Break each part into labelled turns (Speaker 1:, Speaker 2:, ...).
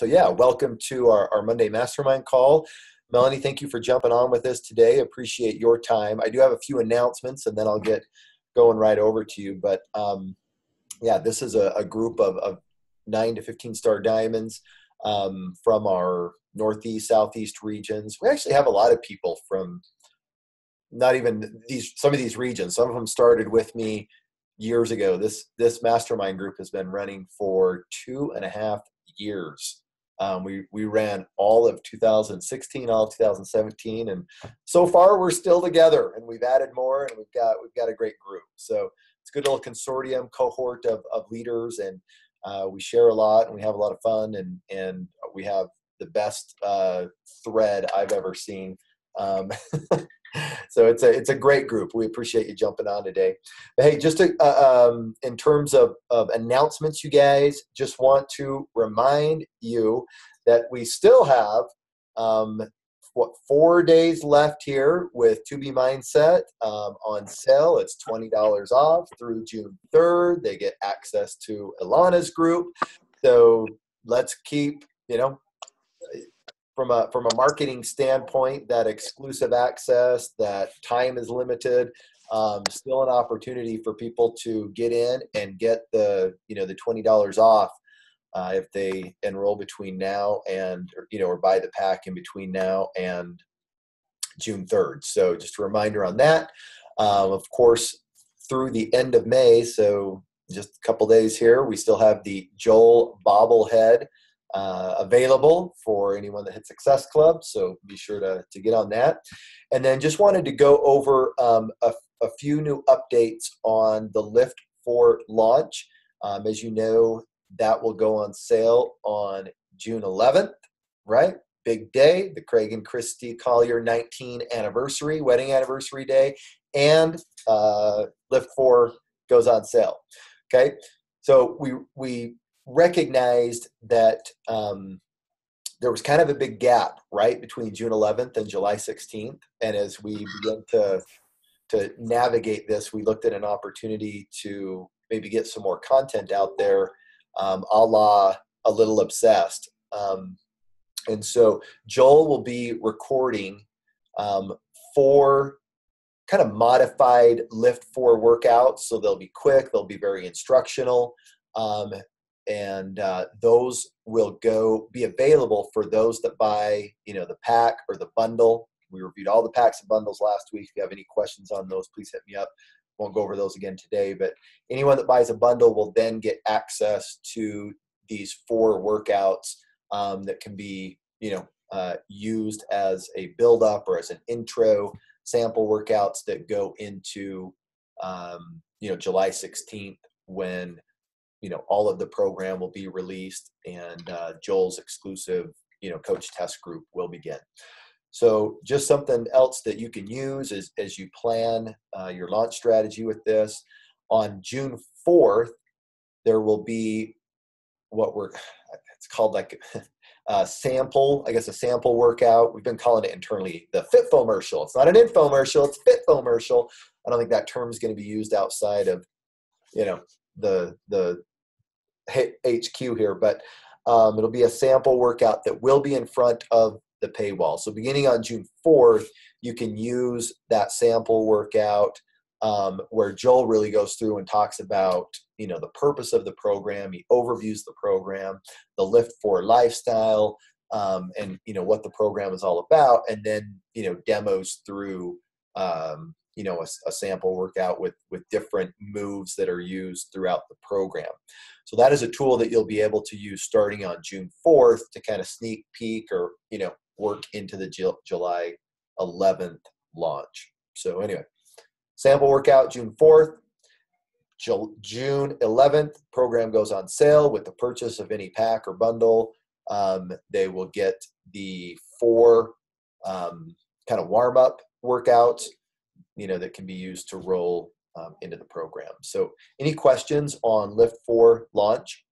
Speaker 1: so yeah, welcome to our, our Monday Mastermind call. Melanie, thank you for jumping on with us today. Appreciate your time. I do have a few announcements, and then I'll get going right over to you. But um, yeah, this is a, a group of, of, nine to 15 star diamonds um, from our Northeast, Southeast regions. We actually have a lot of people from not even these some of these regions. Some of them started with me years ago. This this mastermind group has been running for two and a half years. Um, we we ran all of 2016, all of 2017, and so far we're still together. And we've added more, and we've got we've got a great group. So it's a good little consortium cohort of, of leaders, and uh, we share a lot, and we have a lot of fun, and and we have the best uh, thread I've ever seen. Um, so it's a it's a great group. We appreciate you jumping on today. But hey, just to, uh, um, in terms of of announcements, you guys just want to remind you that we still have um, what four days left here with 2B Mindset um, on sale. It's twenty dollars off through June third. They get access to Ilana's group. So let's keep you know from a from a marketing standpoint, that exclusive access, that time is limited. Um, still an opportunity for people to get in and get the you know the twenty dollars off uh, if they enroll between now and you know or buy the pack in between now and June third. So just a reminder on that. Um, of course, through the end of May, so just a couple days here, we still have the Joel bobblehead uh, available for anyone that hit Success Club. So be sure to, to get on that. And then just wanted to go over um, a, a, few new updates on the Lift 4 launch. Um, as you know, that will go on sale on June 11th, right? Big day, the Craig and Christy Colyar 19 anniversary, wedding anniversary day, and uh, LIIFT4 goes on sale. Okay, so we we recognized that um, there was kind of a big gap, right, between June 11th and July 16th. And as we began to to navigate this, we looked at an opportunity to maybe get some more content out there, um, a la a little obsessed. Um, and so Joel will be recording um, four kind of modified LIIFT4 workouts. So they'll be quick, they'll be very instructional. Um, and uh, those will go be available for those that buy you know the pack or the bundle. We reviewed all the packs and bundles last week. If you have any questions on those please hit me up. Won't go over those again today but anyone that buys a bundle will then get access to these four workouts um, that can be you know uh, used as a build up or as an intro sample workouts that go into um, you know july 16th when you know all of the program will be released and uh, joel's exclusive you know coach test group will begin. So just something else that you can use as, as you plan uh, your launch strategy with this on june 4th there will be what we're it's called like a sample i guess a sample workout. We've been calling it internally the fitfomercial it's not an infomercial it's fitfomercial i don't think that term is going to be used outside of you know the the HQ here, but um, it'll be a sample workout that will be in front of the paywall. So beginning on June 4th, you can use that sample workout um, where Joel really goes through and talks about you know the purpose of the program. He overviews the program, the LIIFT4 lifestyle, um, and you know what the program is all about, and then you know demos through um, you know a, a, sample workout with with different moves that are used throughout the program so that is a tool that you'll be able to use starting on june 4th to kind of sneak peek or you know work into the july 11th launch. So anyway sample workout june 4th june 11th program goes on sale with the purchase of any pack or bundle. Um, they will get the four um, kind of warm up workouts you know that can be used to roll um, into the program. So, any questions on Lift 4 launch?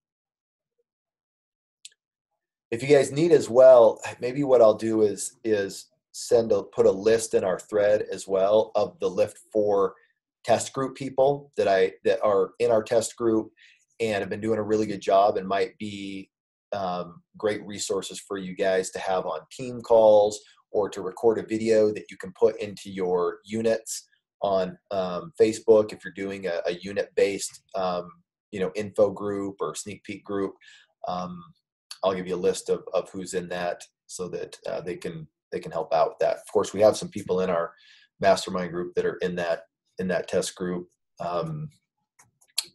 Speaker 1: If you guys need as well, maybe what I'll do is is send a put a list in our thread as well of the Lift 4 test group people that I that are in our test group and have been doing a really good job and might be um, great resources for you guys to have on team calls or to record a video that you can put into your units on um, Facebook if you're doing a, a unit based um, you know info group or sneak peek group. Um, I'll give you a list of, of who's in that so that uh, they can they can help out with that. Of course, we have some people in our mastermind group that are in that in that test group. Um,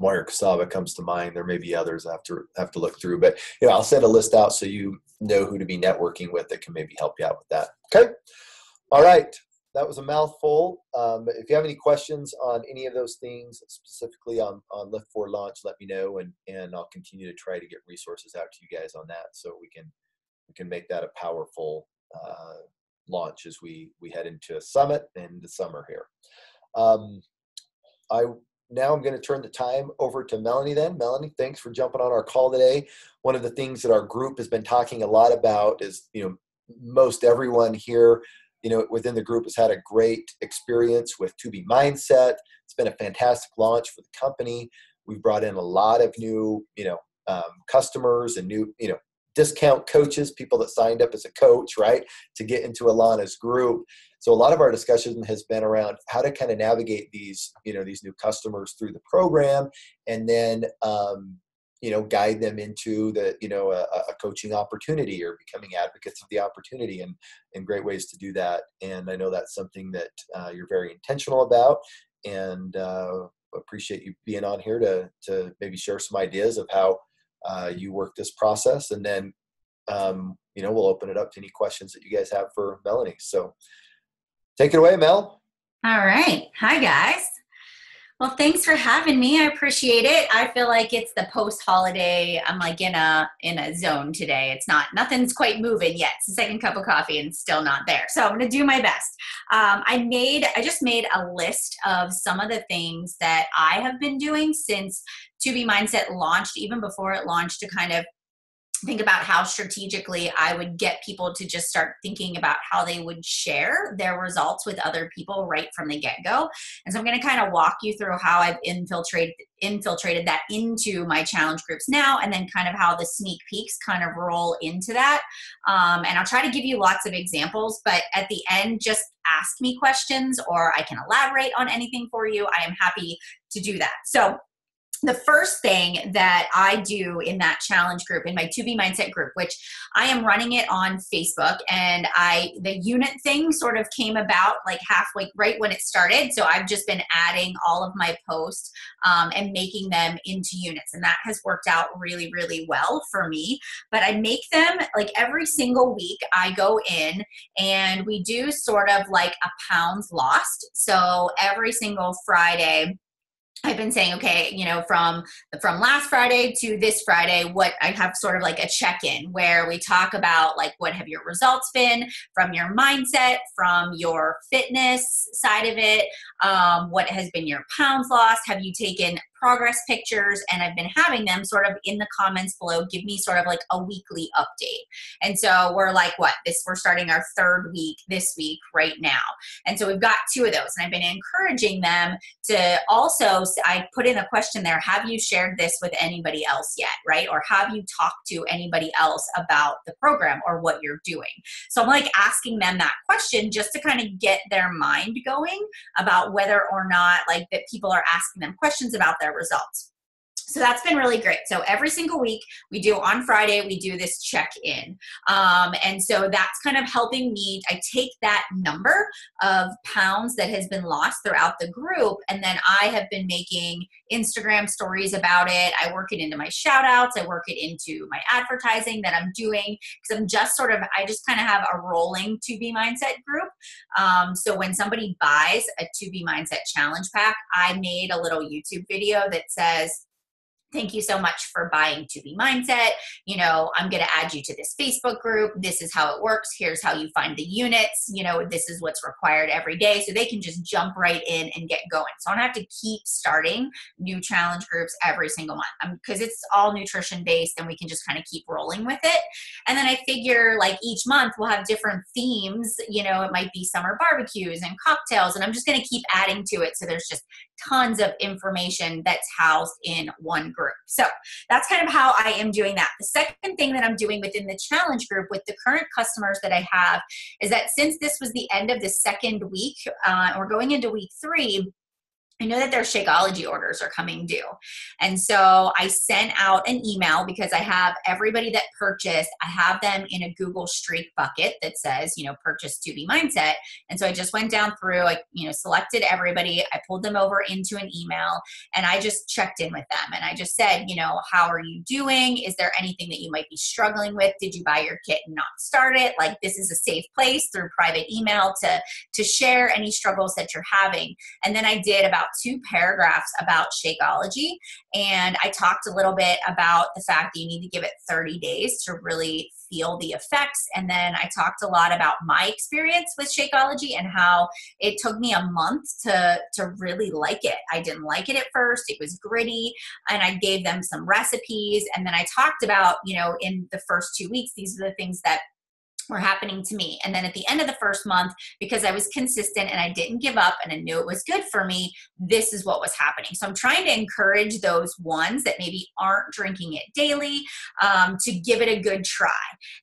Speaker 1: Casava comes to mind. There may be others I have to have to look through, but you know, I'll send a list out so you know who to be networking with that can maybe help you out with that. Okay. All right. That was a mouthful. Um, if you have any questions on any of those things, specifically on, on LIIFT4 Launch, let me know, and and I'll continue to try to get resources out to you guys on that, so we can we can make that a powerful uh, launch as we we head into a summit in the summer here. Um, I now I'm going to turn the time over to Melanie. Then Melanie, thanks for jumping on our call today. One of the things that our group has been talking a lot about is you know most everyone here you know within the group has had a great experience with 2B Mindset. It's been a fantastic launch for the company. We've brought in a lot of new you know um, customers and new you know discount coaches, people that signed up as a coach, right, to get into Ilana's group. So a lot of our discussion has been around how to kind of navigate these, you know, these new customers through the program, and then, um, you know, guide them into the, you know, a, a, coaching opportunity or becoming advocates of the opportunity, and and great ways to do that. And I know that's something that uh, you're very intentional about, and uh, appreciate you being on here to to maybe share some ideas of how uh, you work this process, and then um, you know we'll open it up to any questions that you guys have for Melanie. So take it away, Mel.
Speaker 2: All right. Hi, guys. Well, thanks for having me. I appreciate it. I feel like it's the post-holiday. I'm like in a in a zone today. It's not nothing's quite moving yet. It's the second cup of coffee and still not there. So I'm to do my best. Um, I made I just made a list of some of the things that I have been doing since 2B Mindset launched, even before it launched, to kind of think about how strategically I would get people to just start thinking about how they would share their results with other people right from the get go. And so I'm going to kind of walk you through how I've infiltrated infiltrated that into my challenge groups now, and then kind of how the sneak peeks kind of roll into that. Um, and I'll try to give you lots of examples, but at the end, just ask me questions or I can elaborate on anything for you. I am happy to do that. So the first thing that I do in that challenge group, in my 2B mindset group, which I am running it on Facebook, and I the unit thing sort of came about like halfway right when it started. So I've just been adding all of my posts um, and making them into units, and that has worked out really, really well for me. But I make them like every single week. I go in and we do sort of like a pounds lost. So every single Friday I've been saying, okay, you know, from from last Friday to this Friday, what I have sort of like a check-in where we talk about like what have your results been from your mindset, from your fitness side of it, um, what has been your pounds lost, have you taken progress pictures and I've been having them sort of in the comments below give me sort of like a weekly update. And so we're like, what? This we're starting our third week this week right now. And so we've got two of those. And I've been encouraging them to also I put in a question there, have you shared this with anybody else yet, right? Or have you talked to anybody else about the program or what you're doing? So I'm like asking them that question just to kind of get their mind going about whether or not like that people are asking them questions about their results. So that's been really great. So every single week we do on Friday, we do this check in. Um, and so that's kind of helping me. I take that number of pounds that has been lost throughout the group, and then I have been making Instagram stories about it. I work it into my shout outs, I work it into my advertising that I'm doing because I'm just sort of, I just kind of have a rolling 2B mindset group. Um, so when somebody buys a 2B mindset challenge pack, I made a little YouTube video that says, thank you so much for buying 2B Mindset. You know, I'm going to add you to this Facebook group. This is how it works. Here's how you find the units. You know, this is what's required every day. So they can just jump right in and get going. So I don't have to keep starting new challenge groups every single month because um, it's all nutrition based and we can just kind of keep rolling with it. And then I figure like each month we'll have different themes. You know, it might be summer barbecues and cocktails. And I'm just going to keep adding to it. So there's just tons of information that's housed in one group group. So that's kind of how I am doing that. The second thing that I'm doing within the challenge group with the current customers that I have is that since this was the end of the second week, uh, we're going into week three, I know that their Shakeology orders are coming due. And so I sent out an email because I have everybody that purchased, I have them in a Google Streak bucket that says, you know, purchase 2B mindset. And so I just went down through, I, you know, selected everybody, I pulled them over into an email and I just checked in with them. And I just said, you know, how are you doing? Is there anything that you might be struggling with? Did you buy your kit and not start it? Like this is a safe place through private email to, to share any struggles that you're having. And then I did about two paragraphs about Shakeology. And I talked a little bit about the fact that you need to give it 30 days to really feel the effects. And then I talked a lot about my experience with Shakeology and how it took me a month to, to really like it. I didn't like it at first, it was gritty. And I gave them some recipes. And then I talked about, you know, in the first two weeks, these are the things that were happening to me. And then at the end of the first month, because I was consistent and I didn't give up and I knew it was good for me, this is what was happening. So I'm trying to encourage those ones that maybe aren't drinking it daily um, to give it a good try.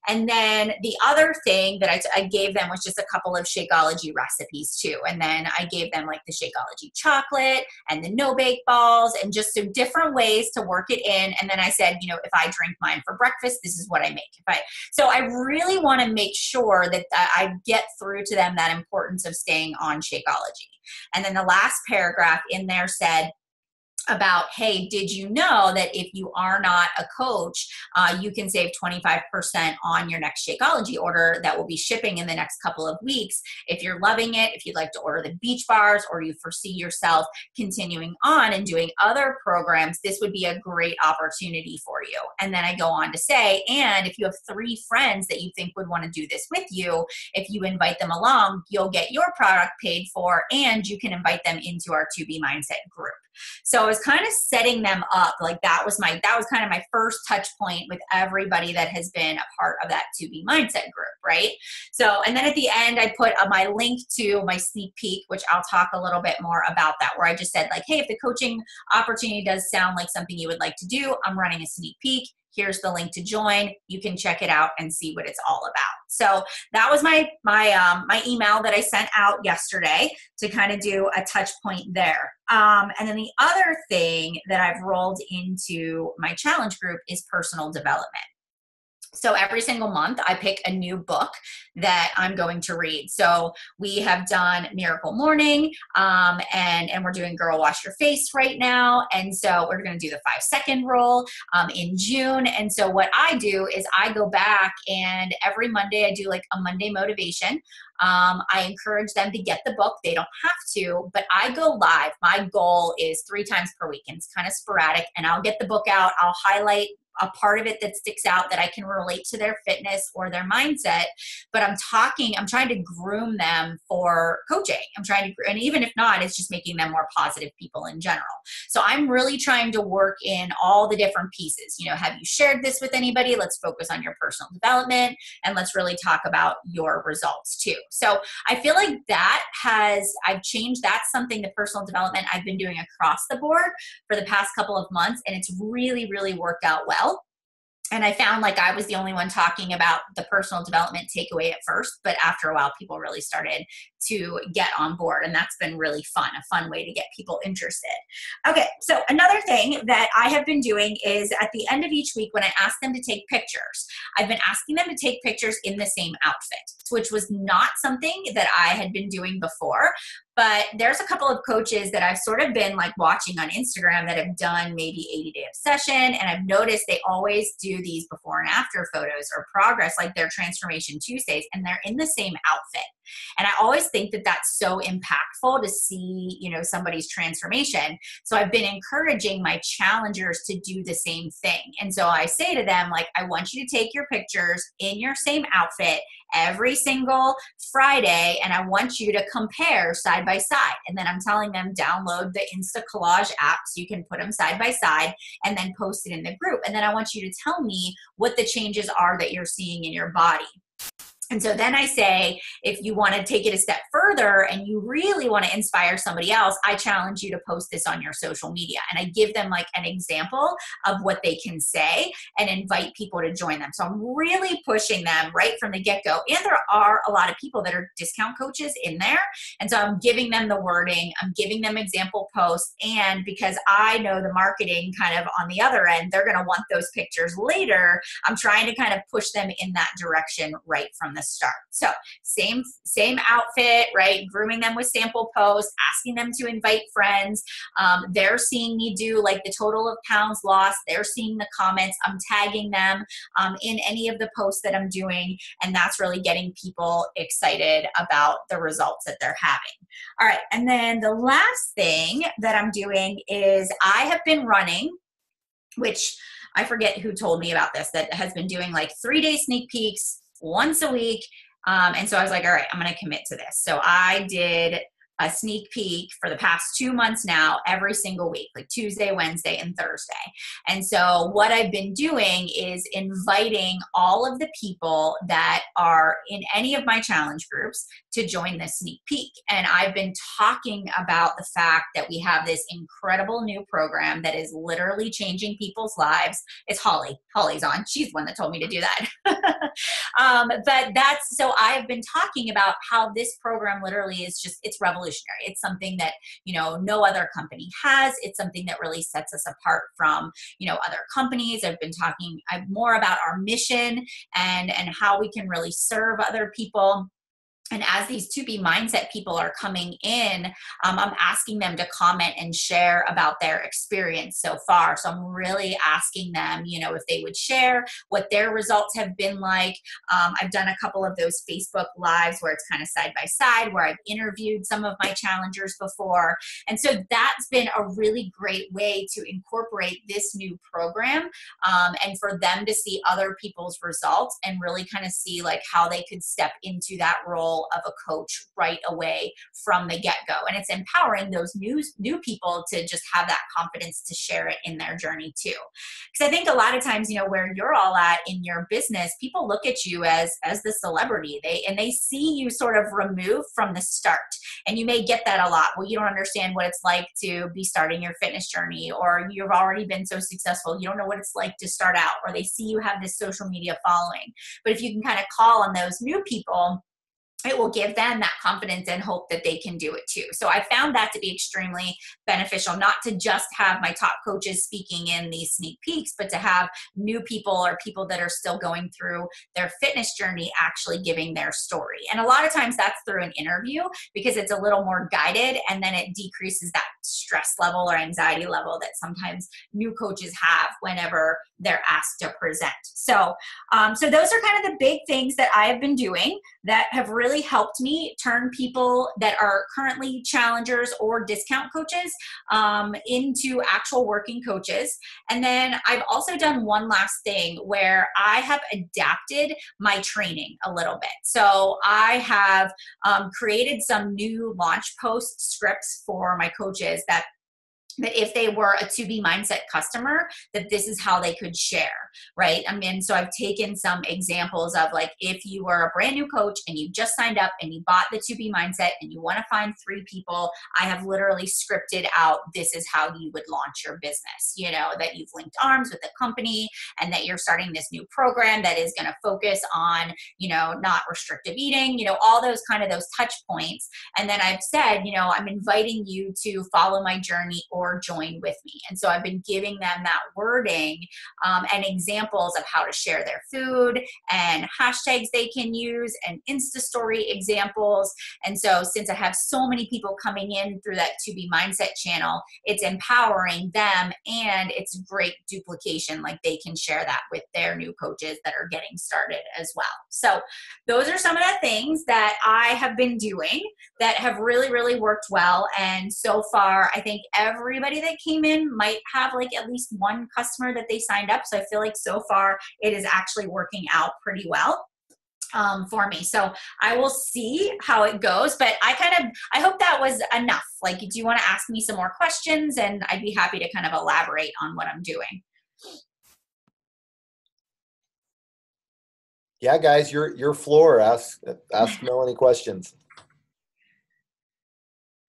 Speaker 2: And then the other thing that I, I gave them was just a couple of Shakeology recipes too. And then I gave them like the Shakeology chocolate and the no bake balls and just some different ways to work it in. And then I said, you know, if I drink mine for breakfast, this is what I make. If I so I really want to make sure that uh, I get through to them that importance of staying on Shakeology. And then the last paragraph in there said, about hey did you know that if you are not a coach uh, you can save 25% on your next shakeology order that will be shipping in the next couple of weeks? If you're loving it if you'd like to order the beach bars or you foresee yourself continuing on and doing other programs this would be a great opportunity for you. And then i go on to say and if you have three friends that you think would want to do this with you if you invite them along you'll get your product paid for and you can invite them into our 2b mindset group so I was kind of setting them up. Like that was my that was kind of my first touch point with everybody that has been a part of that 2B mindset group, right? So and then at the end I put uh, my link to my sneak peek, which I'll talk a little bit more about that where I just said like, "Hey, if the coaching opportunity does sound like something you would like to do, I'm running a sneak peek here's the link to join. You can check it out and see what it's all about. So that was my my um, my email that i sent out yesterday to kind of do a touch point there. Um, and then the other thing that i've rolled into my challenge group is personal development so every single month, I pick a new book that I'm going to read. So we have done Miracle Morning, um, and and we're doing Girl Wash Your Face right now, and so we're going to do the five second rule um, in June. And so what I do is I go back and every Monday I do like a Monday motivation. Um, I encourage them to get the book. They don't have to, but I go live. My goal is three times per week, and it's kind of sporadic. And I'll get the book out. I'll highlight a part of it that sticks out that I can relate to their fitness or their mindset. But I'm talking, I'm trying to groom them for coaching. I'm trying to, and even if not, it's just making them more positive people in general. So I'm really trying to work in all the different pieces. You know, have you shared this with anybody? Let's focus on your personal development and let's really talk about your results too. So I feel like that has, I've changed. That's something the personal development I've been doing across the board for the past couple of months, and it's really, really worked out well and I found like I was the only one talking about the personal development takeaway at first, but after a while, people really started to get on board, and that's been really fun a fun way to get people interested. Okay, so another thing that I have been doing is at the end of each week when I ask them to take pictures, I've been asking them to take pictures in the same outfit, which was not something that I had been doing before. But there's a couple of coaches that I've sort of been like watching on Instagram that have done maybe 80 day obsession. And I've noticed they always do these before and after photos or progress, like their transformation Tuesdays, and they're in the same outfit. And I always think that that's so impactful to see, you know, somebody's transformation. So I've been encouraging my challengers to do the same thing. And so I say to them, like, I want you to take your pictures in your same outfit every single Friday, and I want you to compare side by side. And then I'm telling them download the Insta Collage app so you can put them side by side and then post it in the group. And then I want you to tell me what the changes are that you're seeing in your body. And so then I say, if you want to take it a step further and you really want to inspire somebody else, I challenge you to post this on your social media. And I give them like an example of what they can say and invite people to join them. So I'm really pushing them right from the get go. And there are a lot of people that are discount coaches in there. And so I'm giving them the wording, I'm giving them example posts. And because I know the marketing kind of on the other end, they're going to want those pictures later. I'm trying to kind of push them in that direction right from the start. So same same outfit, right? Grooming them with sample posts, asking them to invite friends. Um, they're seeing me do like the total of pounds lost. They're seeing the comments. I'm tagging them um, in any of the posts that I'm doing, and that's really getting people excited about the results that they're having. All right, and then the last thing that I'm doing is I have been running, which I forget who told me about this that has been doing like three day sneak peeks once a week. Um, and so I was like, all right, I'm going to commit to this. So I did a sneak peek for the past two months now, every single week, like Tuesday, Wednesday, and Thursday. And so, what I've been doing is inviting all of the people that are in any of my challenge groups to join the sneak peek. And I've been talking about the fact that we have this incredible new program that is literally changing people's lives. It's Holly. Holly's on. She's the one that told me to do that. um, but that's so I've been talking about how this program literally is just, it's revolutionary. It's something that, you know, no other company has. It's something that really sets us apart from, you know, other companies. I've been talking more about our mission and, and how we can really serve other people and as these 2B mindset people are coming in um, i'm asking them to comment and share about their experience so far. So i'm really asking them you know if they would share what their results have been like. Um, i've done a couple of those facebook lives where it's kind of side by side where i've interviewed some of my challengers before. And so that's been a really great way to incorporate this new program um, and for them to see other people's results and really kind of see like how they could step into that role role of a coach right away from the get-go. And it's empowering those new new people to just have that confidence to share it in their journey too. Because i think a lot of times you know where you're all at in your business people look at you as as the celebrity. They and they see you sort of removed from the start. And you may get that a lot. Well you don't understand what it's like to be starting your fitness journey or you've already been so successful you don't know what it's like to start out or they see you have this social media following. But if you can kind of call on those new people it will give them that confidence and hope that they can do it too. So I found that to be extremely beneficial, not to just have my top coaches speaking in these sneak peeks, but to have new people or people that are still going through their fitness journey actually giving their story. And a lot of times that's through an interview because it's a little more guided and then it decreases that stress level or anxiety level that sometimes new coaches have whenever they're asked to present. So, um, so those are kind of the big things that I have been doing that have really really helped me turn people that are currently challengers or discount coaches um, into actual working coaches. And then I've also done one last thing where I have adapted my training a little bit. So I have um, created some new launch post scripts for my coaches that that if they were a 2B mindset customer that this is how they could share right? I mean so i've taken some examples of like if you were a brand new coach and you just signed up and you bought the 2B mindset and you want to find three people i have literally scripted out this is how you would launch your business you know that you've linked arms with the company and that you're starting this new program that is going to focus on you know not restrictive eating you know all those kind of those touch points. And then i've said you know i'm inviting you to follow my journey or or join with me. And so I've been giving them that wording um, and examples of how to share their food and hashtags they can use and Insta story examples. And so since I have so many people coming in through that 2B Mindset channel, it's empowering them and it's great duplication. Like they can share that with their new coaches that are getting started as well. So those are some of the things that I have been doing that have really, really worked well. And so far, I think every everybody that came in might have like at least one customer that they signed up. So I feel like so far it is actually working out pretty well um, for me. So I will see how it goes, but I kind of, I hope that was enough. Like, do you want to ask me some more questions? And I'd be happy to kind of elaborate on what I'm doing.
Speaker 1: Yeah, guys, your your floor. Ask ask Melanie questions.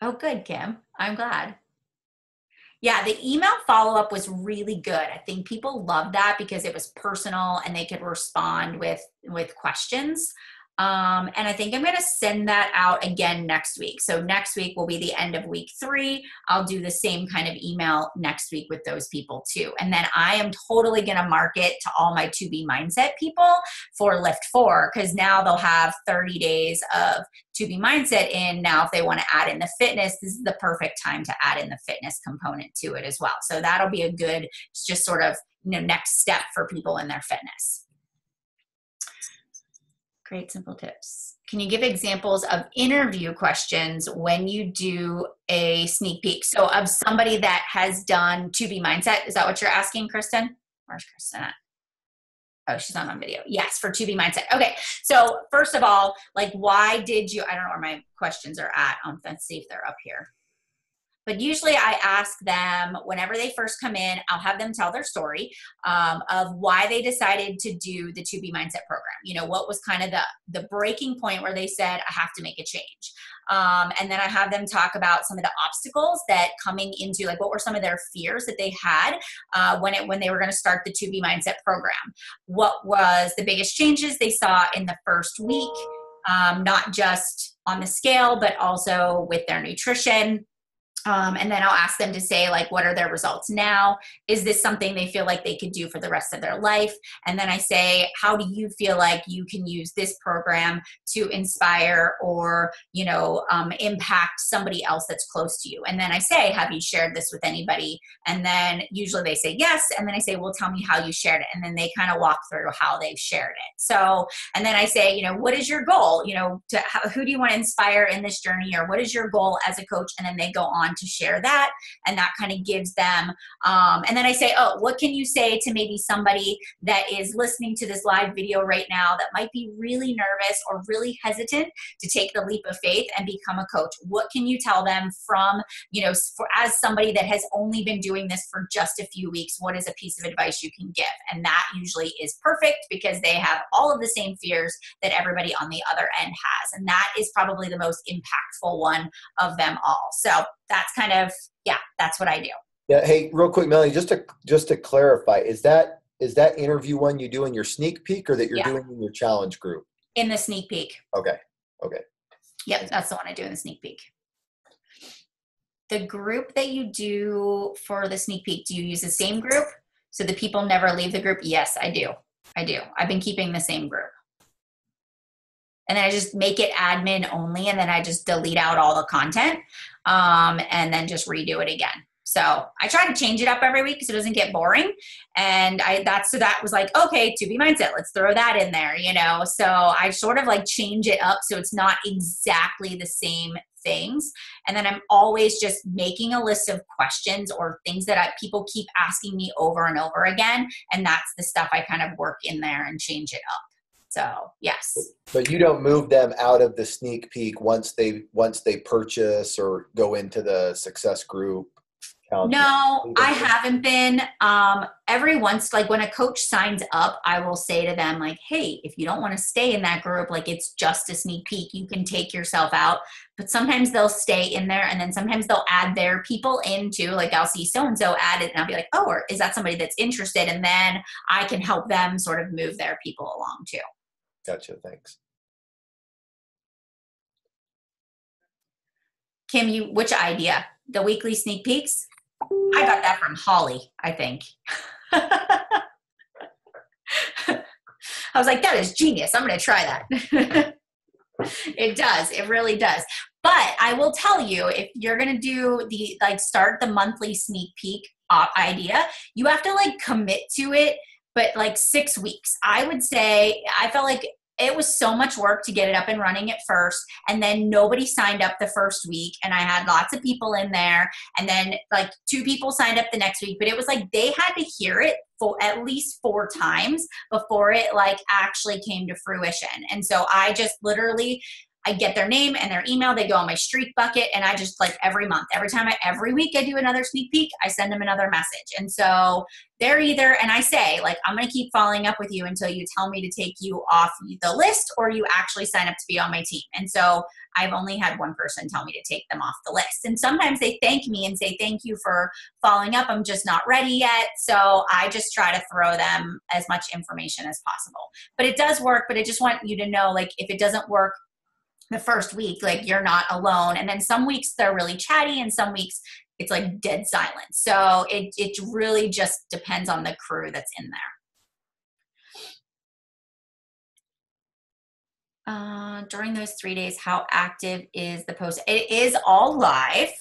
Speaker 2: Oh, good, Kim. I'm glad. Yeah, the email follow up was really good. I think people loved that because it was personal and they could respond with with questions. Um, and I think I'm going to send that out again next week. So next week will be the end of week three. I'll do the same kind of email next week with those people too. And then I am totally going to market to all my 2B mindset people for LIIFT4 because now they'll have 30 days of 2B mindset in. Now, if they want to add in the fitness, this is the perfect time to add in the fitness component to it as well. So that'll be a good, just sort of, you know, next step for people in their fitness. Great simple tips. Can you give examples of interview questions when you do a sneak peek? So, of somebody that has done 2B mindset, is that what you're asking, Kristen? Where's Kristen at? Oh, she's not on video. Yes, for 2B mindset. Okay, so first of all, like, why did you? I don't know where my questions are at. Um, let's see if they're up here. But usually I ask them whenever they first come in, I'll have them tell their story um, of why they decided to do the 2B Mindset program. You know, what was kind of the, the breaking point where they said, I have to make a change. Um, and then I have them talk about some of the obstacles that coming into, like, what were some of their fears that they had uh, when it when they were going to start the 2B Mindset program. What was the biggest changes they saw in the first week? Um, not just on the scale, but also with their nutrition um, and then I'll ask them to say, like, what are their results now? Is this something they feel like they could do for the rest of their life? And then I say, how do you feel like you can use this program to inspire or, you know, um, impact somebody else that's close to you? And then I say, have you shared this with anybody? And then usually they say yes. And then I say, well, tell me how you shared it. And then they kind of walk through how they've shared it. So, and then I say, you know, what is your goal? You know, to, how, who do you want to inspire in this journey or what is your goal as a coach? And then they go to share that and that kind of gives them um, and then i say oh what can you say to maybe somebody that is listening to this live video right now that might be really nervous or really hesitant to take the leap of faith and become a coach? What can you tell them from you know for as somebody that has only been doing this for just a few weeks what is a piece of advice you can give? And that usually is perfect because they have all of the same fears that everybody on the other end has and that is probably the most impactful one of them all. So that's kind of yeah, that's what I do.
Speaker 1: Yeah. Hey, real quick, Melanie, just to just to clarify, is that is that interview one you do in your sneak peek or that you're yeah. doing in your challenge group?
Speaker 2: In the sneak peek.
Speaker 1: Okay. Okay.
Speaker 2: Yep, that's the one I do in the sneak peek. The group that you do for the sneak peek, do you use the same group so the people never leave the group? Yes, I do. I do. I've been keeping the same group and then I just make it admin only, and then I just delete out all the content, um, and then just redo it again. So I try to change it up every week so it doesn't get boring. And I that's so that was like, okay, 2B mindset, let's throw that in there, you know. So I sort of like change it up so it's not exactly the same things. And then I'm always just making a list of questions or things that I, people keep asking me over and over again. And that's the stuff I kind of work in there and change it up. So yes.
Speaker 1: But you don't move them out of the sneak peek once they once they purchase or go into the success group.
Speaker 2: No, I haven't been. Um, every once, like when a coach signs up, I will say to them, like, "Hey, if you don't want to stay in that group, like it's just a sneak peek, you can take yourself out." But sometimes they'll stay in there, and then sometimes they'll add their people into. Like I'll see so and so added, and I'll be like, "Oh, or is that somebody that's interested?" And then I can help them sort of move their people along too.
Speaker 1: Gotcha. Thanks.
Speaker 2: Kim, you which idea? The weekly sneak peeks? I got that from Holly, I think. I was like, that is genius. I'm going to try that. it does. It really does. But I will tell you, if you're going to do the, like, start the monthly sneak peek uh, idea, you have to, like, commit to it but like six weeks. I would say I felt like it was so much work to get it up and running at first and then nobody signed up the first week and i had lots of people in there and then like two people signed up the next week but it was like they had to hear it for at least four times before it like actually came to fruition and so i just literally I get their name and their email. They go on my streak bucket, and I just like every month, every time, I, every week, I do another sneak peek. I send them another message, and so they're either. And I say like, I'm to keep following up with you until you tell me to take you off the list, or you actually sign up to be on my team. And so I've only had one person tell me to take them off the list. And sometimes they thank me and say, Thank you for following up. I'm just not ready yet. So I just try to throw them as much information as possible. But it does work, but I just want you to know like, if it doesn't work, the first week like you're not alone. And then some weeks they're really chatty and some weeks it's like dead silence. So it, it really just depends on the crew that's in there. Uh, during those three days how active is the post? It is all live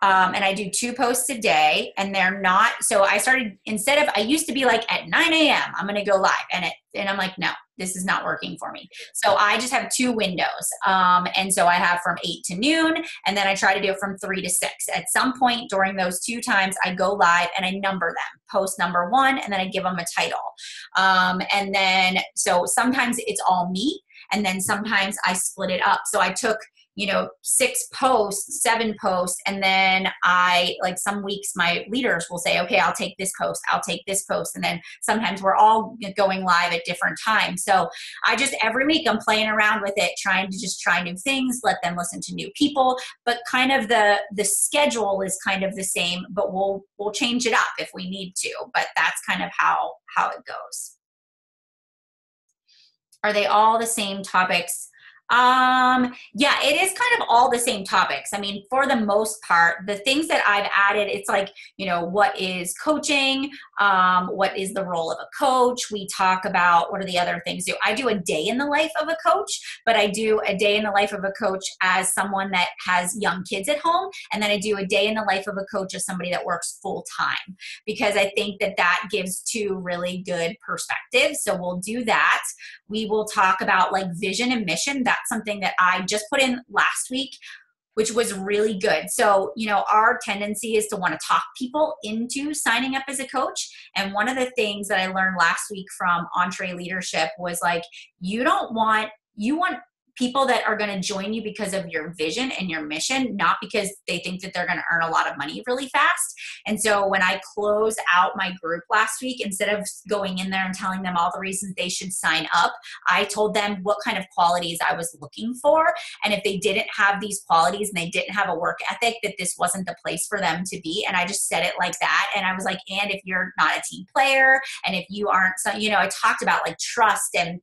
Speaker 2: um, and I do two posts a day, and they're not. So I started instead of I used to be like at 9 a.m. I'm to go live, and it and I'm like, no, this is not working for me. So I just have two windows, um, and so I have from eight to noon, and then I try to do it from three to six. At some point during those two times, I go live and I number them. Post number one, and then I give them a title, um, and then so sometimes it's all me, and then sometimes I split it up. So I took you know six posts seven posts and then i like some weeks my leaders will say okay i'll take this post i'll take this post and then sometimes we're all going live at different times. So i just every week i'm playing around with it trying to just try new things let them listen to new people but kind of the the schedule is kind of the same but we'll we'll change it up if we need to but that's kind of how how it goes. Are they all the same topics um, yeah, it is kind of all the same topics. I mean, for the most part, the things that I've added, it's like, you know, what is coaching? Um, what is the role of a coach? We talk about what are the other things do. I do a day in the life of a coach, but I do a day in the life of a coach as someone that has young kids at home. And then I do a day in the life of a coach as somebody that works full time because I think that that gives two really good perspectives. So we'll do that. We will talk about like vision and mission. That's something that I just put in last week which was really good. So, you know, our tendency is to want to talk people into signing up as a coach. And one of the things that I learned last week from EntreLeadership was like, you don't want, you want people that are going to join you because of your vision and your mission, not because they think that they're going to earn a lot of money really fast. And so when I close out my group last week, instead of going in there and telling them all the reasons they should sign up, I told them what kind of qualities I was looking for. And if they didn't have these qualities and they didn't have a work ethic, that this wasn't the place for them to be. And I just said it like that. And I was like, and if you're not a team player and if you aren't, so, you know, I talked about like trust and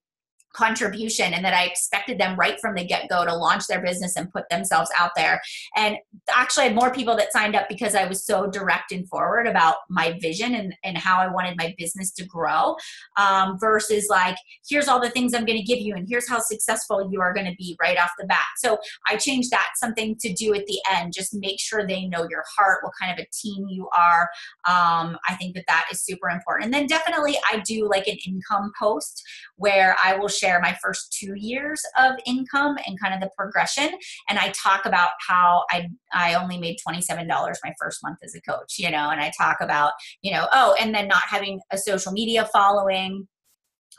Speaker 2: contribution and that I expected them right from the get go to launch their business and put themselves out there. And actually, I had more people that signed up because I was so direct and forward about my vision and, and how I wanted my business to grow um, versus like, here's all the things I'm going to give you and here's how successful you are going to be right off the bat. So I changed that something to do at the end. Just make sure they know your heart, what kind of a team you are. Um, I think that that is super important. And then definitely, I do like an income post where I will share share my first two years of income and kind of the progression. And I talk about how I, I only made $27 my first month as a coach, you know, and I talk about, you know, oh, and then not having a social media following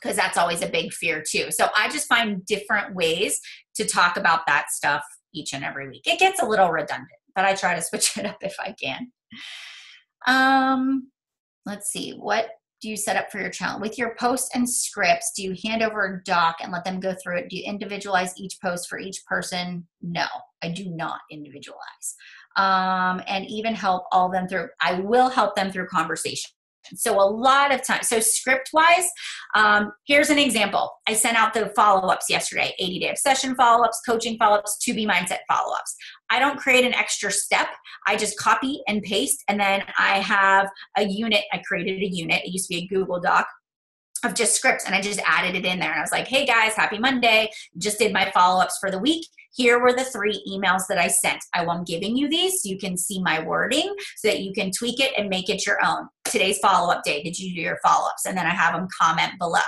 Speaker 2: because that's always a big fear too. So I just find different ways to talk about that stuff each and every week. It gets a little redundant, but I try to switch it up if I can. Um, let's see what do you set up for your channel? With your posts and scripts, do you hand over a doc and let them go through it? Do you individualize each post for each person? No, I do not individualize. Um, and even help all them through, I will help them through conversation. So a lot of time. So script wise, um, here's an example. I sent out the follow ups yesterday 80 day obsession follow ups, coaching follow ups, to be mindset follow ups. I don't create an extra step. I just copy and paste. And then I have a unit. I created a unit. It used to be a Google Doc of just scripts and I just added it in there. And I was like, hey guys, happy Monday. Just did my follow ups for the week. Here were the three emails that I sent. I'm giving you these so you can see my wording so that you can tweak it and make it your own today's follow up day. Did you do your follow ups? And then I have them comment below.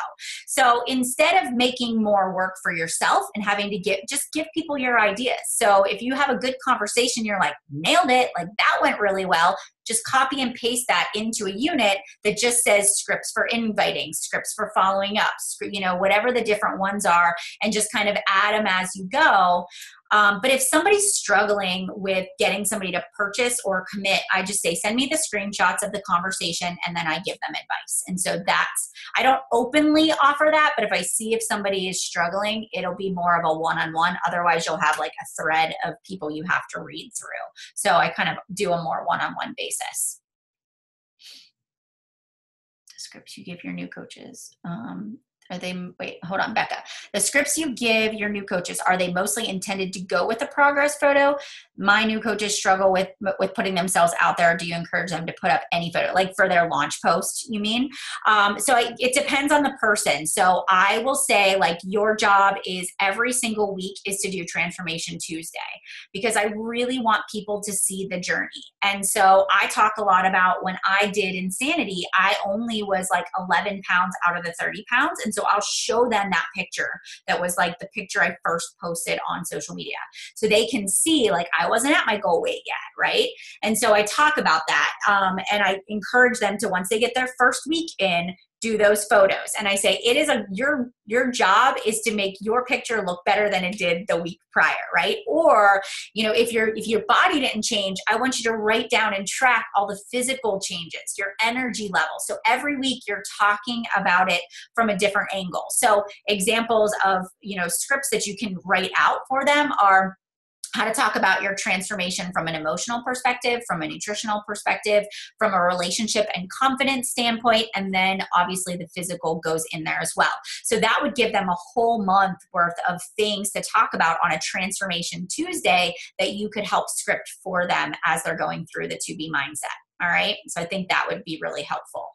Speaker 2: So instead of making more work for yourself and having to get, just give people your ideas. So if you have a good conversation, you're like, nailed it, like that went really well. just copy and paste that into a unit that just says scripts for inviting, scripts for following up, you know, whatever the different ones are, and just kind of add them as you go. Um, but if somebody's struggling with getting somebody to purchase or commit, I just say, send me the screenshots of the conversation and then I give them advice. And so that's, I don't openly offer that, but if I see if somebody is struggling, it'll be more of a one on one. Otherwise, you'll have like a thread of people you have to read through. So I kind of do a more one on one basis scripts you give your new coaches. Um, are they wait hold on becca the scripts you give your new coaches are they mostly intended to go with a progress photo? My new coaches struggle with with putting themselves out there. Do you encourage them to put up any photo like for their launch post you mean? Um, so I, it depends on the person. So i will say like your job is every single week is to do transformation tuesday because i really want people to see the journey. And so i talk a lot about when i did insanity i only was like 11 pounds out of the 30 pounds. And so I'll show them that picture that was like the picture I first posted on social media. So they can see, like, I wasn't at my goal weight yet, right? And so I talk about that. Um, and I encourage them to, once they get their first week in, do those photos. And i say it is a your your job is to make your picture look better than it did the week prior right? Or you know if your if your body didn't change i want you to write down and track all the physical changes your energy level. So every week you're talking about it from a different angle. So examples of you know scripts that you can write out for them are how to talk about your transformation from an emotional perspective, from a nutritional perspective, from a relationship and confidence standpoint, and then obviously the physical goes in there as well. So that would give them a whole month worth of things to talk about on a transformation Tuesday that you could help script for them as they're going through the 2B mindset. All right. So I think that would be really helpful.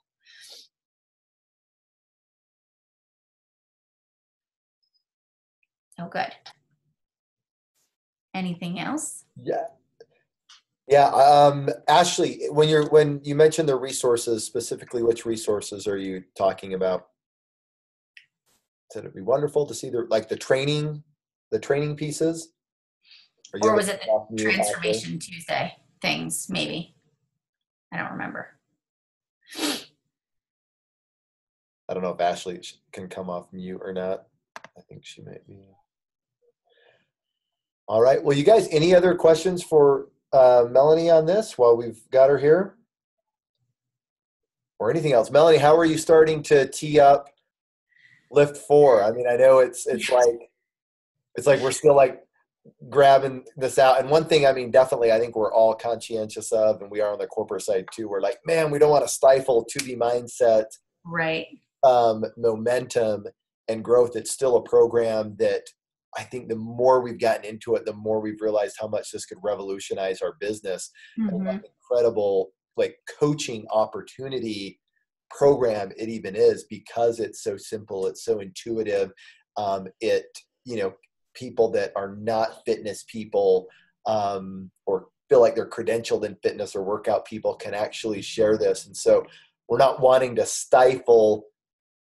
Speaker 2: Oh, good. Anything else?
Speaker 1: Yeah. Yeah, um, Ashley, when you're when you mentioned the resources, specifically, which resources are you talking about? Said it'd be wonderful to see the like the training, the training pieces.
Speaker 2: Or was it the Transformation Tuesday things? Maybe I don't remember.
Speaker 1: I don't know if Ashley can come off mute or not. I think she might be. All right. Well, you guys, any other questions for uh, Melanie on this while we've got her here? Or anything else? Melanie, how are you starting to tee up LIIFT4? I mean, I know it's it's like it's like we're still like grabbing this out. And one thing, I mean, definitely, I think we're all conscientious of, and we are on the corporate side too. We're like, man, we don't want to stifle 2B mindset,
Speaker 2: right?
Speaker 1: Um, momentum and growth. It's still a program that I think the more we've gotten into it, the more we've realized how much this could revolutionize our business. Mm-hmm. And incredible like coaching opportunity program it even is because it's so simple, it's so intuitive. Um, it you know people that are not fitness people um, or feel like they're credentialed in fitness or workout people can actually share this, and so we're not wanting to stifle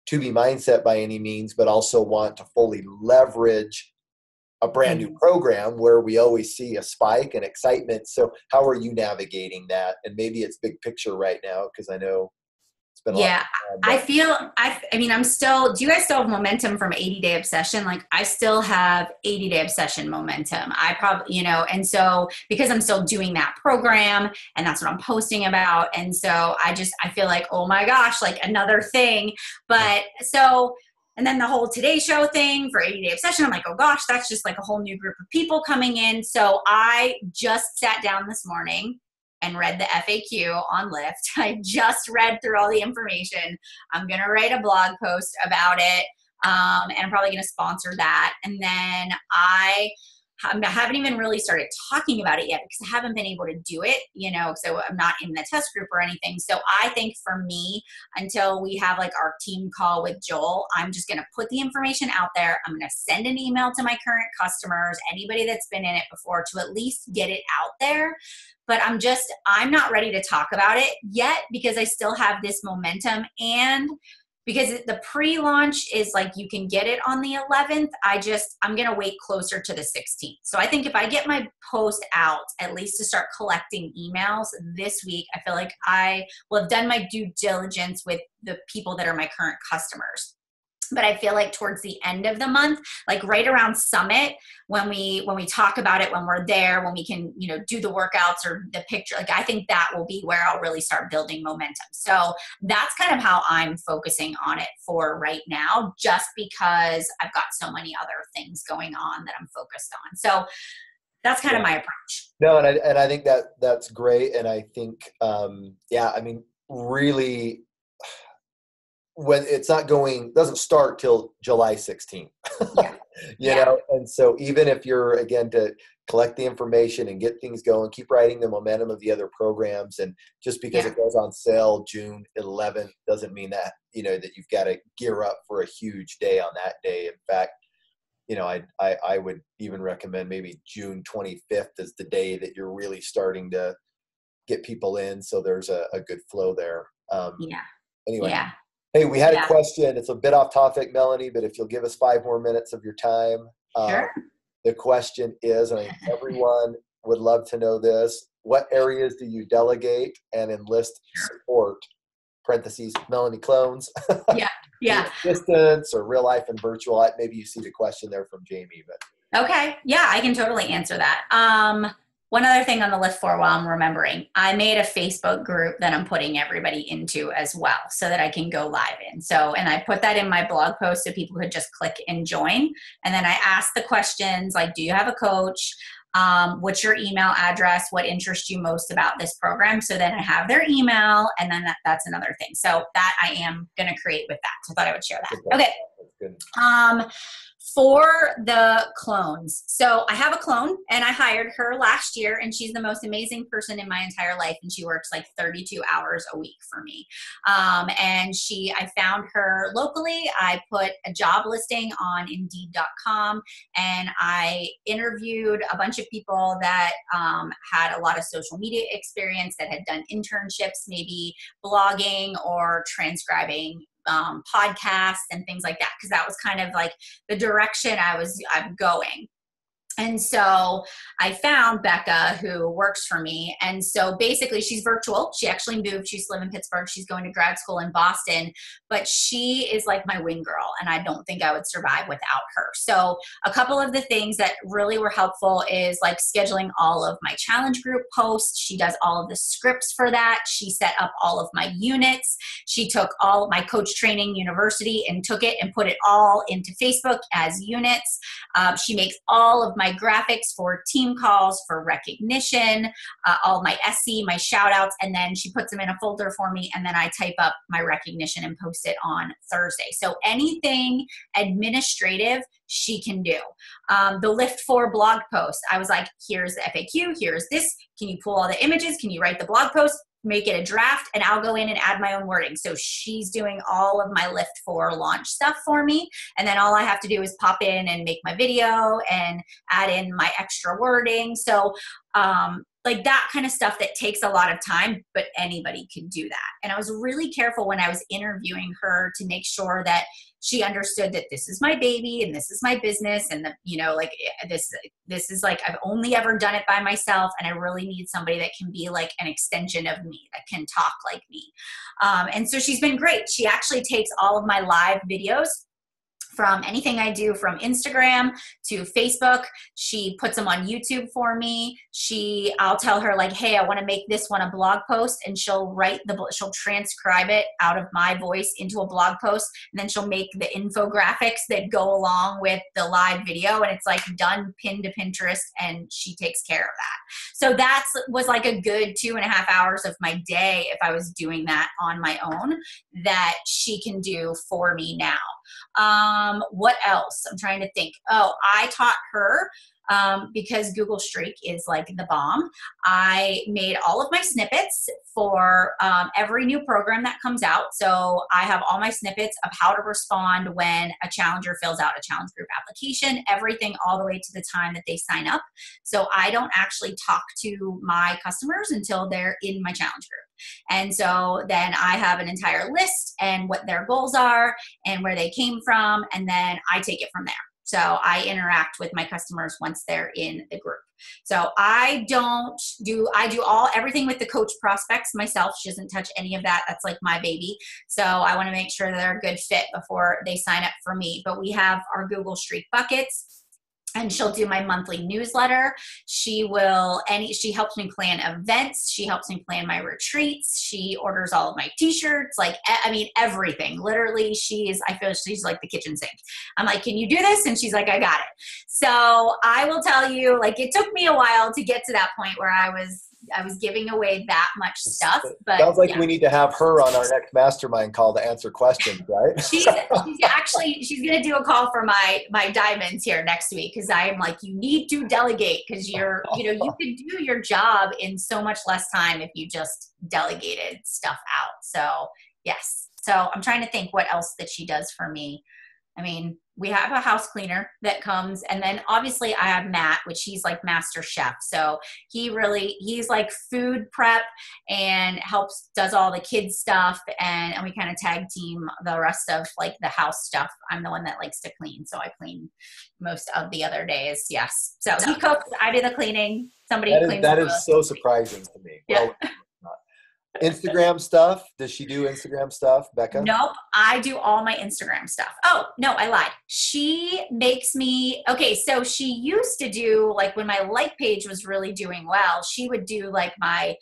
Speaker 1: 2B mindset by any means, but also want to fully leverage a brand new mm-hmm. program where we always see a spike and excitement. So, how are you navigating that? And maybe it's big picture right now because I know
Speaker 2: yeah. I feel I. I mean, I'm still. Do you guys still have momentum from 80 Day Obsession? Like, I still have 80 Day Obsession momentum. I probably, you know, and so because I'm still doing that program and that's what I'm posting about, and so I just I feel like oh my gosh, like another thing. But so and then the whole Today Show thing for 80 Day Obsession, I'm like, oh gosh, that's just like a whole new group of people coming in. So I just sat down this morning and read the FAQ on LIIFT. I just read through all the information. I'm going to write a blog post about it. Um, and I'm probably going to sponsor that. And then I I haven't even really started talking about it yet because I haven't been able to do it, you know, so I'm not in the test group or anything. So I think for me, until we have like our team call with Joel, I'm just going to put the information out there. I'm going to send an email to my current customers, anybody that's been in it before, to at least get it out there. But I'm just, I'm not ready to talk about it yet because I still have this momentum and because the pre-launch is like you can get it on the 11th i just i'm going to wait closer to the 16th so i think if i get my post out at least to start collecting emails this week i feel like i will have done my due diligence with the people that are my current customers but i feel like towards the end of the month like right around summit when we when we talk about it when we're there when we can you know do the workouts or the picture like i think that will be where i'll really start building momentum. So that's kind of how i'm focusing on it for right now just because i've got so many other things going on that i'm focused on. So that's kind yeah. of my approach.
Speaker 1: No and I, and I think that that's great and i think um yeah i mean really when it's not going doesn't start till July 16th. Yeah. you yeah. know, and so even if you're again to collect the information and get things going, keep writing the momentum of the other programs, and just because yeah. it goes on sale June 11th doesn't mean that you know that you've got to gear up for a huge day on that day. In fact, you know, I, I I would even recommend maybe June 25th is the day that you're really starting to get people in, so there's a, a good flow there. Um,
Speaker 2: yeah.
Speaker 1: Anyway.
Speaker 2: Yeah
Speaker 1: Hey, we had yeah. a question. It's a bit off topic, Melanie, but if you'll give us five more minutes of your time.
Speaker 2: Uh, sure.
Speaker 1: the question is, and everyone would love to know this what areas do you delegate and enlist support? Parentheses, Melanie clones.
Speaker 2: Yeah, yeah.
Speaker 1: Distance or real life and virtual. Maybe you see the question there from Jamie, but.
Speaker 2: Okay, yeah, I can totally answer that. Um, one other thing on the LIIFT4 while I'm remembering, I made a Facebook group that I'm putting everybody into as well so that I can go live in. So, and I put that in my blog post so people could just click and join. And then I asked the questions like, do you have a coach? Um, what's your email address? What interests you most about this program? So then I have their email, and then that, that's another thing. So that I am going to create with that. So I thought I would share that. Okay. Um, for the clones. So I have a clone and I hired her last year and she's the most amazing person in my entire life and she works like 32 hours a week for me. Um, and she, I found her locally. I put a job listing on indeed.com and I interviewed a bunch of people that um, had a lot of social media experience that had done internships, maybe blogging or transcribing um, podcasts and things like that because that was kind of like the direction I was I'm going. And so I found Becca, who works for me. And so basically, she's virtual. She actually moved. She used to live in Pittsburgh. She's going to grad school in Boston. But she is like my wing girl. And I don't think I would survive without her. So, a couple of the things that really were helpful is like scheduling all of my challenge group posts. She does all of the scripts for that. She set up all of my units. She took all my coach training university and took it and put it all into Facebook as units. Um, she makes all of my my graphics for team calls, for recognition, uh, all my SE, my shout outs, and then she puts them in a folder for me, and then I type up my recognition and post it on Thursday. So anything administrative she can do. Um, the LIIFT4 blog post, I was like, here's the FAQ, here's this. Can you pull all the images? Can you write the blog post? Make it a draft and I'll go in and add my own wording. So she's doing all of my LIIFT4 launch stuff for me. And then all I have to do is pop in and make my video and add in my extra wording. So, um, like that kind of stuff that takes a lot of time, but anybody can do that. And I was really careful when I was interviewing her to make sure that she understood that this is my baby and this is my business and the you know like eh, this this is like I've only ever done it by myself and I really need somebody that can be like an extension of me that can talk like me. Um, and so she's been great. She actually takes all of my live videos from anything I do from Instagram to Facebook. She puts them on YouTube for me. She, I'll tell her like, hey, I want to make this one a blog post, and she'll write the, she'll transcribe it out of my voice into a blog post, and then she'll make the infographics that go along with the live video, and it's like done pinned to Pinterest, and she takes care of that. So that was like a good two and a half hours of my day if I was doing that on my own that she can do for me now. Um, Um, what else? I'm trying to think. Oh, I taught her um, because Google Streak is like the bomb. I made all of my snippets for um, every new program that comes out. So I have all my snippets of how to respond when a challenger fills out a challenge group application, everything all the way to the time that they sign up. So I don't actually talk to my customers until they're in my challenge group. And so then I have an entire list and what their goals are and where they came from, and then I take it from there. So I interact with my customers once they're in the group. So I don't do I do all everything with the coach prospects myself. She doesn't touch any of that. That's like my baby. So I want to make sure they're a good fit before they sign up for me. But we have our Google Streak buckets and she'll do my monthly newsletter. She will any she helps me plan events. She helps me plan my retreats. She orders all of my t-shirts like i mean everything. Literally she's i feel she's like the kitchen sink. I'm like can you do this? And she's like i got it. So i will tell you like it took me a while to get to that point where i was I was giving away that much stuff. But
Speaker 1: sounds like yeah. we need to have her on our next mastermind call to answer questions, right?
Speaker 2: she's, she's actually she's going to do a call for my my diamonds here next week because I am like you need to delegate because you're you know you could do your job in so much less time if you just delegated stuff out. So yes, so I'm trying to think what else that she does for me. I mean, we have a house cleaner that comes and then obviously i have matt which he's like master chef. So he really he's like food prep and helps does all the kids stuff and, and we kind of tag team the rest of like the house stuff. I'm the one that likes to clean so i clean most of the other days yes. So he cooks i do the cleaning. Somebody
Speaker 1: that is,
Speaker 2: cleans
Speaker 1: that is so surprising to me.
Speaker 2: Yeah.
Speaker 1: Well, Instagram stuff? Does she do Instagram stuff, Becca?
Speaker 2: Nope, I do all my Instagram stuff. Oh, no, I lied. She makes me okay, so she used to do like when my like page was really doing well, she would do like my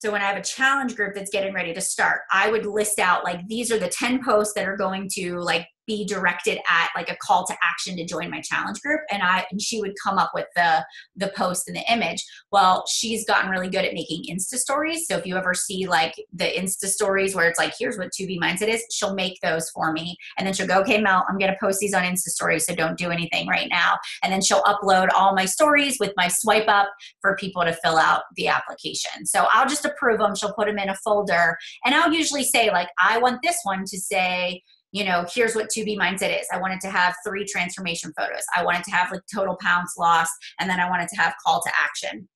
Speaker 2: so when I have a challenge group that's getting ready to start, I would list out like these are the 10 posts that are going to like be directed at like a call to action to join my challenge group and i and she would come up with the the post and the image. Well she's gotten really good at making insta stories so if you ever see like the insta stories where it's like here's what 2b mindset is she'll make those for me and then she'll go okay mel i'm going to post these on insta stories so don't do anything right now and then she'll upload all my stories with my swipe up for people to fill out the application. So i'll just approve them she'll put them in a folder and i'll usually say like i want this one to say you know, here's what 2B mindset is. I wanted to have three transformation photos. I wanted to have like total pounds lost, and then I wanted to have call to action.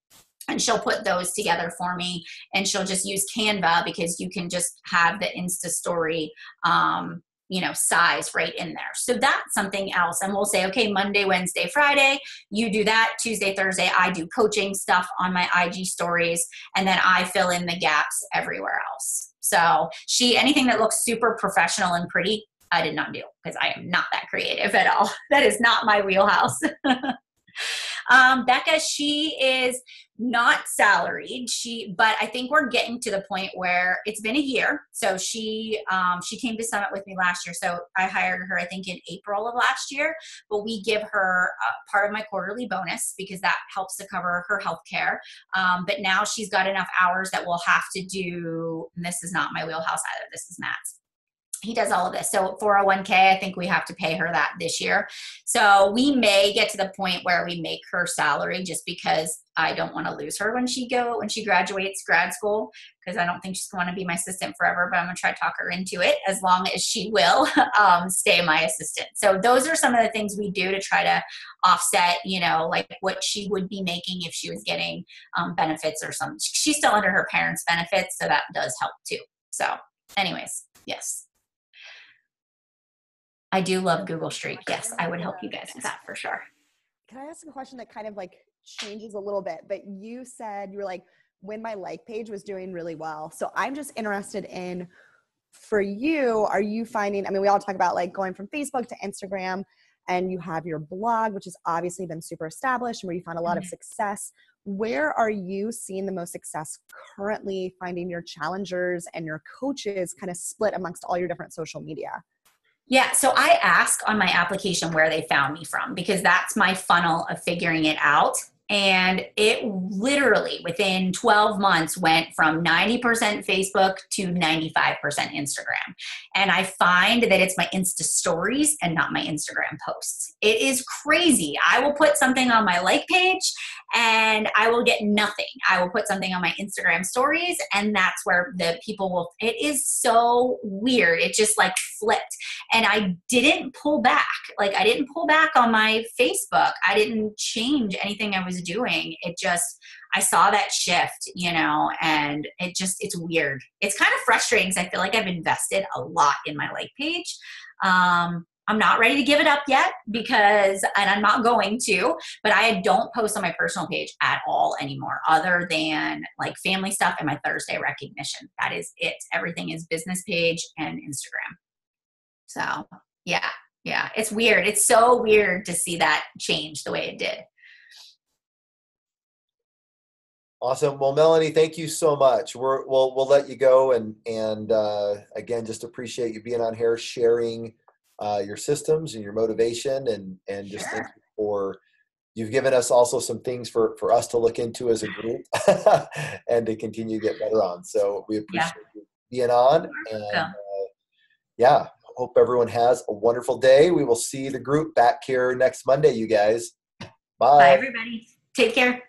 Speaker 2: And she'll put those together for me, and she'll just use Canva because you can just have the Insta story, um, you know, size right in there. So that's something else. And we'll say, okay, Monday, Wednesday, Friday, you do that. Tuesday, Thursday, I do coaching stuff on my IG stories, and then I fill in the gaps everywhere else. So she anything that looks super professional and pretty, I did not do because I am not that creative at all. That is not my wheelhouse. um, Becca, she is not salaried. She, but I think we're getting to the point where it's been a year. So she, um, she came to Summit with me last year. So I hired her, I think, in April of last year. But we give her part of my quarterly bonus because that helps to cover her health care. Um, but now she's got enough hours that we'll have to do. And this is not my wheelhouse either. This is Matt's he does all of this. So 401k, I think we have to pay her that this year. So we may get to the point where we make her salary just because I don't want to lose her when she go when she graduates grad school because I don't think she's going to be my assistant forever. But I'm going to try to talk her into it as long as she will um, stay my assistant. So those are some of the things we do to try to offset, you know, like what she would be making if she was getting um, benefits or something. She's still under her parents' benefits, so that does help too. So, anyways, yes. I do love Google Streak. Yes, I would help you guys with that for sure.
Speaker 3: Can I ask a question that kind of like changes a little bit? But you said you were like, when my like page was doing really well. So I'm just interested in for you, are you finding, I mean, we all talk about like going from Facebook to Instagram and you have your blog, which has obviously been super established and where you found a lot mm-hmm. of success. Where are you seeing the most success currently finding your challengers and your coaches kind of split amongst all your different social media?
Speaker 2: Yeah, so I ask on my application where they found me from because that's my funnel of figuring it out. And it literally within 12 months went from 90% Facebook to 95% Instagram. And I find that it's my Insta stories and not my Instagram posts. It is crazy. I will put something on my like page and I will get nothing. I will put something on my Instagram stories and that's where the people will it is so weird. It just like flipped. And I didn't pull back. Like I didn't pull back on my Facebook. I didn't change anything I doing. It just, I saw that shift, you know, and it just, it's weird. It's kind of frustrating because I feel like I've invested a lot in my like page. Um, I'm not ready to give it up yet because, and I'm not going to, but I don't post on my personal page at all anymore, other than like family stuff and my Thursday recognition. That is it. Everything is business page and Instagram. So, yeah, yeah, it's weird. It's so weird to see that change the way it did.
Speaker 1: Awesome. Well, Melanie, thank you so much. We're, we'll we'll let you go, and and uh, again, just appreciate you being on here, sharing uh, your systems and your motivation, and and just sure. thank you for you've given us also some things for for us to look into as a group and to continue to get better on. So we appreciate yeah. you being on, and uh, yeah, hope everyone has a wonderful day. We will see the group back here next Monday, you guys. Bye.
Speaker 2: Bye, everybody. Take care.